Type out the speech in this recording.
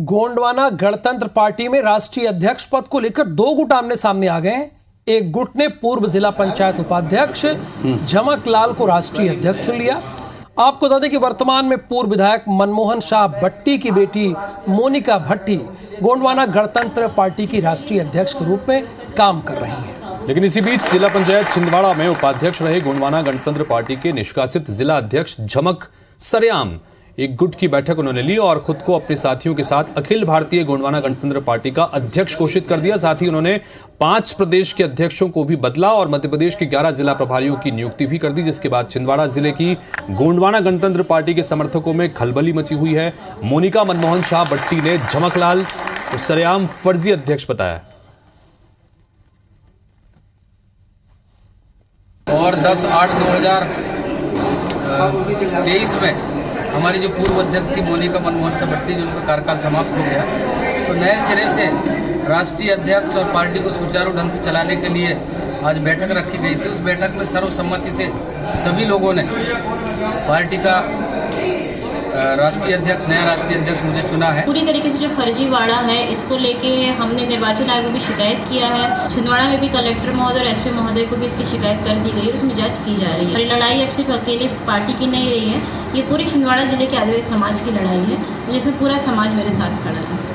गोंडवाना गणतंत्र पार्टी में राष्ट्रीय अध्यक्ष पद को लेकर दो गुट आमने सामने आ गए एक गुट ने पूर्व जिला पंचायत उपाध्यक्ष झमक लाल को राष्ट्रीय अध्यक्ष चुन लिया। आपको बता दें कि वर्तमान में पूर्व विधायक मनमोहन शाह भट्टी की बेटी मोनिका भट्टी गोंडवाना गणतंत्र पार्टी की राष्ट्रीय अध्यक्ष के रूप में काम कर रही हैं। लेकिन इसी बीच जिला पंचायत छिंदवाड़ा में उपाध्यक्ष रहे गोंडवाना गणतंत्र पार्टी के निष्कासित जिला अध्यक्ष झमक सरेआम एक गुट की बैठक उन्होंने ली और खुद को अपने साथियों के साथ अखिल भारतीय गोंडवाना गणतंत्र पार्टी का अध्यक्ष घोषित कर दिया। साथ ही उन्होंने पाँच प्रदेश के अध्यक्षों को भी बदला और मध्य प्रदेश के ग्यारह जिला प्रभारियों की नियुक्ति भी कर दी, जिसके बाद छिंदवाड़ा ज़िले की गोंडवाना गणतंत्र पार्टी के समर्थकों में खलबली मची हुई है। मोनिका मनमोहन शाह भट्टी ने झमकलाल को सरेआम फर्जी अध्यक्ष बताया। और 10 आठ दो हज़ार तेईस में हमारी जो पूर्व अध्यक्ष थी, मोनिका मनमोहन सिंह भट्टी उनका कार्यकाल समाप्त हो गया। तो नए सिरे से राष्ट्रीय अध्यक्ष और पार्टी को सुचारू ढंग से चलाने के लिए आज बैठक रखी गई थी। उस बैठक में सर्वसम्मति से सभी लोगों ने पार्टी का राष्ट्रीय अध्यक्ष, नया राष्ट्रीय अध्यक्ष मुझे चुना है। पूरी तरीके से जो फर्जीवाड़ा है, इसको लेके हमने निर्वाचन आयोग को भी शिकायत किया है। छिंदवाड़ा में भी कलेक्टर महोदय और एसपी महोदय को भी इसकी शिकायत कर दी गई है उसमें जाँच की जा रही है। लड़ाई अब सिर्फ़ अकेले पार्टी की नहीं रही है, ये पूरी छिंदवाड़ा ज़िले के आदिवासी समाज की लड़ाई है जिसमें पूरा समाज मेरे साथ खड़ा है।